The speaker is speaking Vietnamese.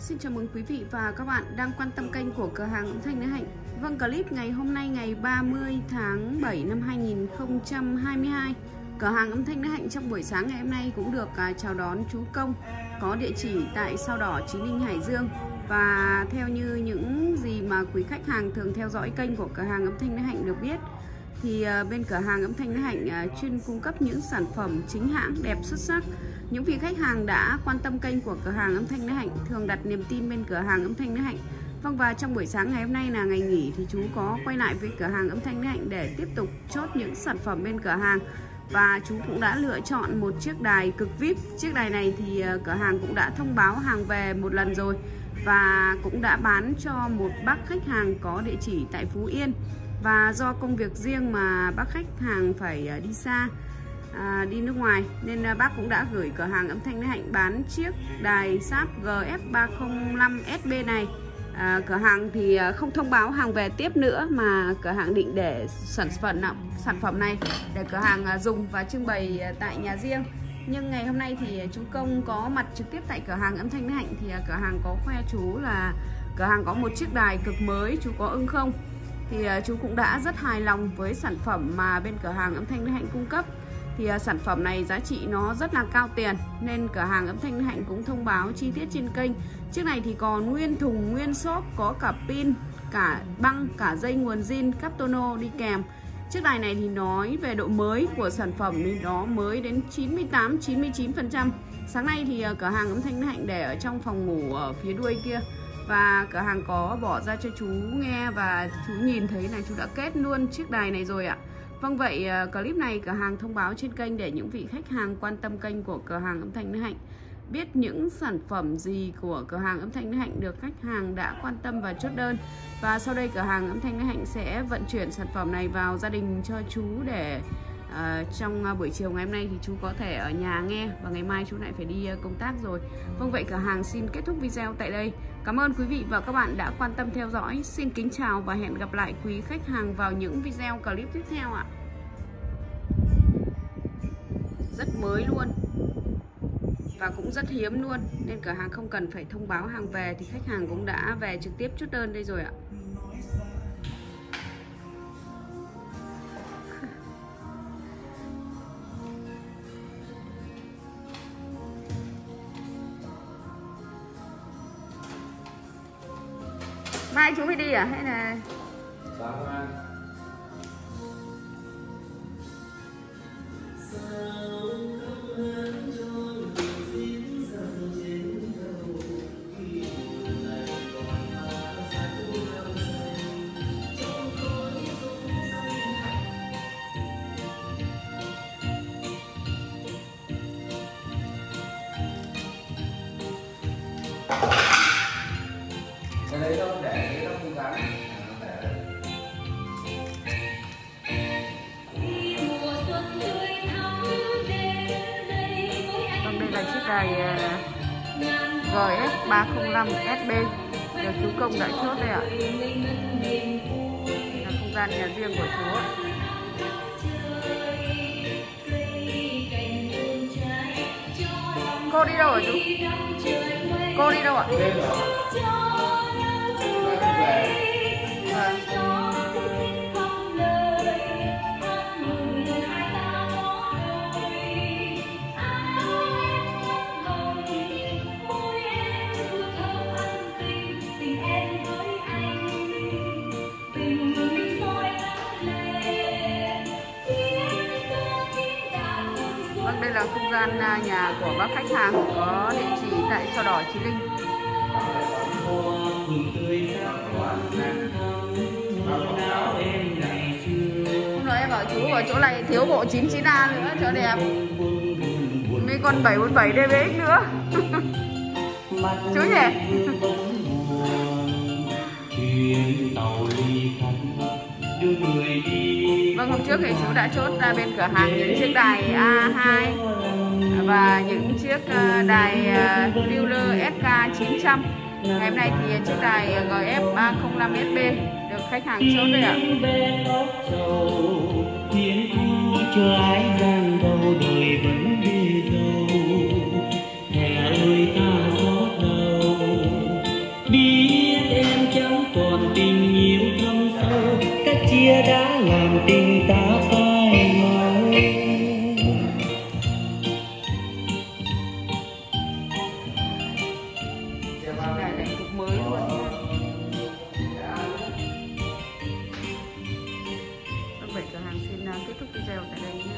Xin chào mừng quý vị và các bạn đang quan tâm kênh của cửa hàng âm thanh Nữ Hạnh. Vâng, clip ngày hôm nay ngày 30 tháng 7 năm 2022 Cửa hàng âm thanh Nữ Hạnh trong buổi sáng ngày hôm nay cũng được à, chào đón chú Công có địa chỉ tại Sao Đỏ Chí linh Hải Dương và theo như những gì mà quý khách hàng thường theo dõi kênh của cửa hàng âm thanh Nữ Hạnh được biết thì ờ, bên cửa hàng âm thanh Nữ Hạnh ờ, chuyên cung cấp những sản phẩm chính hãng đẹp xuất sắc. Những vị khách hàng đã quan tâm kênh của cửa hàng âm thanh Nữ Hạnh thường đặt niềm tin bên cửa hàng âm thanh Nữ Hạnh. Vâng và trong buổi sáng ngày hôm nay là ngày nghỉ thì chú có quay lại với cửa hàng âm thanh Nữ Hạnh để tiếp tục chốt những sản phẩm bên cửa hàng. Và chú cũng đã lựa chọn một chiếc đài cực vip. Chiếc đài này thì ờ, cửa hàng cũng đã thông báo hàng về một lần rồi và cũng đã bán cho một bác khách hàng có địa chỉ tại Phú Yên. Và do công việc riêng mà bác khách hàng phải à, đi xa à, đi nước ngoài nên à, bác cũng đã gửi cửa hàng âm thanh Lê Hạnh bán chiếc đài sáp GF305 SB này. À, cửa hàng thì à, không thông báo hàng về tiếp nữa mà cửa hàng định để sản phẩm sản phẩm này để cửa hàng dùng và trưng bày tại nhà riêng nhưng ngày hôm nay thì chú công có mặt trực tiếp tại cửa hàng âm thanh hạnh. Thì à, cửa hàng có khoe chú là cửa hàng có một chiếc đài cực mới, chú có ưng không? Thì à, chú cũng đã rất hài lòng với sản phẩm mà bên cửa hàng âm thanh hạnh cung cấp. Thì à, sản phẩm này giá trị nó rất là cao tiền, nên cửa hàng âm thanh hạnh cũng thông báo chi tiết trên kênh. Chiếc này thì còn nguyên thùng, nguyên xốp, có cả pin, cả băng, cả dây nguồn zin captono đi kèm chiếc đài này thì nói về độ mới của sản phẩm thì nó mới đến 98 99% sáng nay thì ờ, cửa hàng âm thanh hạnh để ở trong phòng ngủ ở phía đuôi kia. Và cửa hàng có bỏ ra cho chú nghe và chú nhìn thấy này chú đã kết luôn chiếc đài này rồi ạ. Vâng vậy ờ, clip này cửa hàng thông báo trên kênh để những vị khách hàng quan tâm kênh của cửa hàng âm thanh Hạnh biết những sản phẩm gì của cửa hàng âm thanh Nữ Hạnh được khách hàng đã quan tâm và chốt đơn. Và sau đây cửa hàng âm thanh Nữ Hạnh sẽ vận chuyển sản phẩm này vào gia đình cho chú để uh, trong ờ, buổi chiều ngày hôm nay thì chú có thể ở nhà nghe và ngày mai chú lại phải đi ờ, công tác rồi. Vâng vậy cửa hàng xin kết thúc video tại đây. Cảm ơn quý vị và các bạn đã quan tâm theo dõi. Xin kính chào và hẹn gặp lại quý khách hàng vào những video clip tiếp theo ạ. Rất mới luôn và cũng rất hiếm luôn. Nên cửa hàng không cần phải thông báo hàng về thì khách hàng cũng đã về trực tiếp chốt đơn đây rồi ạ. Mai, chú mới đi à? Hay là Đài GS 305 SB được chú công đã chốt đây ạ. Là không gian nhà riêng của chú ạ. Cô đi đâu hả chú? Cô đi đâu ạ? Vâng, là không gian à, nhà của bác khách hàng có địa chỉ tại Sao Đỏ, Chí Linh. Hôm nọ em bảo chú ở chỗ này thiếu bộ 99A nữa, cho đẹp. Mấy con 747 DBX nữa. chú nhỉ? Vâng, hôm trước thì chú đã chốt ra bên cửa hàng những chiếc đài A2 và những chiếc ờ, đài Dealer SK900 Ngày hôm nay thì chiếc đài GF305SB được khách hàng chốt đây ạ. Cho ai gian đầu đời chia đã làm tình ta phai màu dạ vâng, Các bạn cửa hàng xin à, kết thúc video tại đây nhé.